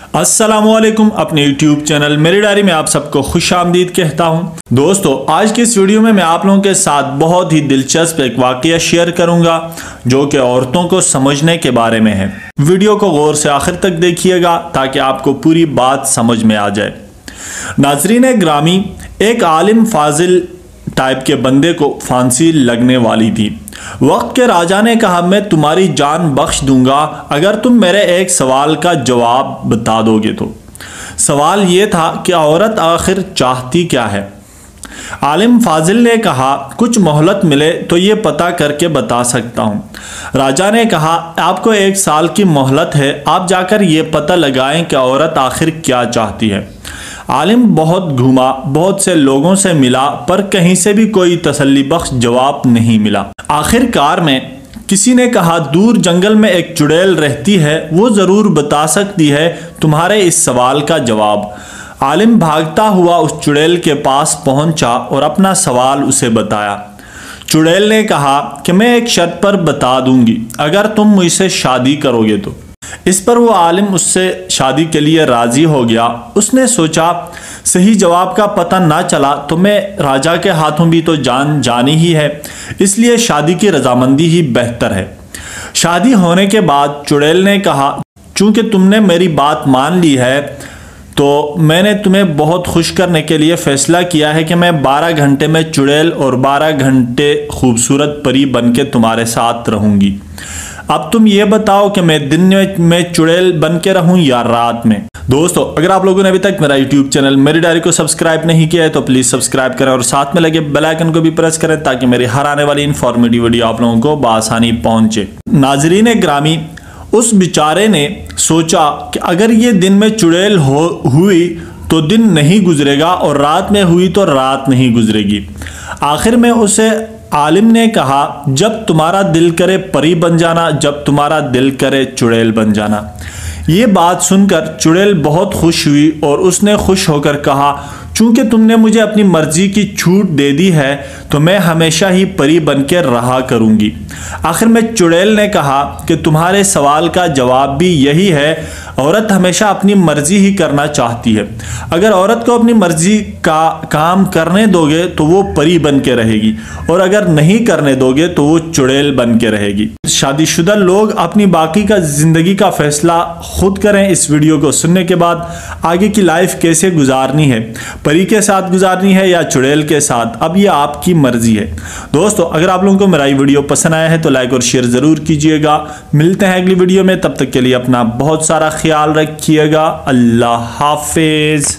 असलकुम अपने YouTube channel मेरी डायरी में आप सबको खुश आमदीद कहता हूँ। दोस्तों, आज की इस वीडियो में मैं आप लोगों के साथ बहुत ही दिलचस्प एक वाक़ शेयर करूँगा, जो कि औरतों को समझने के बारे में है। वीडियो को गौर से आखिर तक देखिएगा, ताकि आपको पूरी बात समझ में आ जाए। नाजरीन ग्रामी, एक आलिम फाजिल टाइप के बंदे को फांसी लगने वाली थी। वक्त के राजा ने कहा, मैं तुम्हारी जान बख्श दूँगा, अगर तुम मेरे एक सवाल का जवाब बता दोगे तो। सवाल ये था कि औरत आखिर चाहती क्या है। आलिम फाजिल ने कहा, कुछ मोहलत मिले तो ये पता करके बता सकता हूँ। राजा ने कहा, आपको एक साल की मोहलत है, आप जाकर ये पता लगाएँ कि औरत आखिर क्या चाहती है। आलिम बहुत घूमा, बहुत से लोगों से मिला, पर कहीं से भी कोई तसल्ली बख्श जवाब नहीं मिला। आखिरकार में किसी ने कहा, दूर जंगल में एक चुड़ैल रहती है, वो ज़रूर बता सकती है तुम्हारे इस सवाल का जवाब। आलिम भागता हुआ उस चुड़ैल के पास पहुँचा और अपना सवाल उसे बताया। चुड़ैल ने कहा कि मैं एक शर्त पर बता दूँगी, अगर तुम मुझसे शादी करोगे तो। इस पर वो आलिम उससे शादी के लिए राज़ी हो गया। उसने सोचा, सही जवाब का पता ना चला तो मैं राजा के हाथों भी तो जान जानी ही है। इसलिए शादी की रजामंदी ही बेहतर है। शादी होने के बाद चुड़ैल ने कहा, चूँकि तुमने मेरी बात मान ली है तो मैंने तुम्हें बहुत खुश करने के लिए फ़ैसला किया है कि मैं 12 घंटे में चुड़ैल और 12 घंटे खूबसूरत परी बन के तुम्हारे साथ रहूँगी। अब तुम ये बताओ कि मैं दिन में चुड़ैल बन के रहूँ या रात में? दोस्तों, अगर आप लोगों ने अभी तक मेरा यूट्यूब चैनल मेरी डायरी को सब्सक्राइब नहीं किया है तो प्लीज़ सब्सक्राइब करें और साथ में लगे बेल आइकन को भी प्रेस करें ताकि मेरी हर आने वाली इन्फॉर्मेटिव वीडियो आप लोगों को बसानी पहुँचे। नाजरीन ग्रामी, उस बेचारे ने सोचा कि अगर ये दिन में चुड़ैल हो, हुई तो दिन नहीं गुजरेगा और रात में हुई तो रात नहीं गुजरेगी। आखिर में उसे आलिम ने कहा, जब तुम्हारा दिल करे परी बन जाना, जब तुम्हारा दिल करे चुड़ैल बन जाना। ये बात सुनकर चुड़ैल बहुत खुश हुई और उसने खुश होकर कहा चूँकि तुमने मुझे अपनी मर्ज़ी की छूट दे दी है तो मैं हमेशा ही परी बन के रहा करूँगी। आखिर में चुड़ैल ने कहा कि तुम्हारे सवाल का जवाब भी यही है, औरत हमेशा अपनी मर्ज़ी ही करना चाहती है। अगर औरत को अपनी मर्ज़ी का काम करने दोगे तो वो परी बन के रहेगी, और अगर नहीं करने दोगे तो वो चुड़ैल बन के रहेगी। शादीशुदा लोग अपनी बाकी का ज़िंदगी का फैसला खुद करें इस वीडियो को सुनने के बाद आगे की लाइफ कैसे गुजारनी है। परी के साथ गुजारनी है या चुड़ैल के साथ, अब ये आपकी मर्ज़ी है। दोस्तों, अगर आप लोगों को मेरा ये वीडियो पसंद आया है तो लाइक और शेयर ज़रूर कीजिएगा। मिलते हैं अगली वीडियो में, तब तक के लिए अपना बहुत सारा ख्याल रखिएगा। अल्लाह हाफिज़।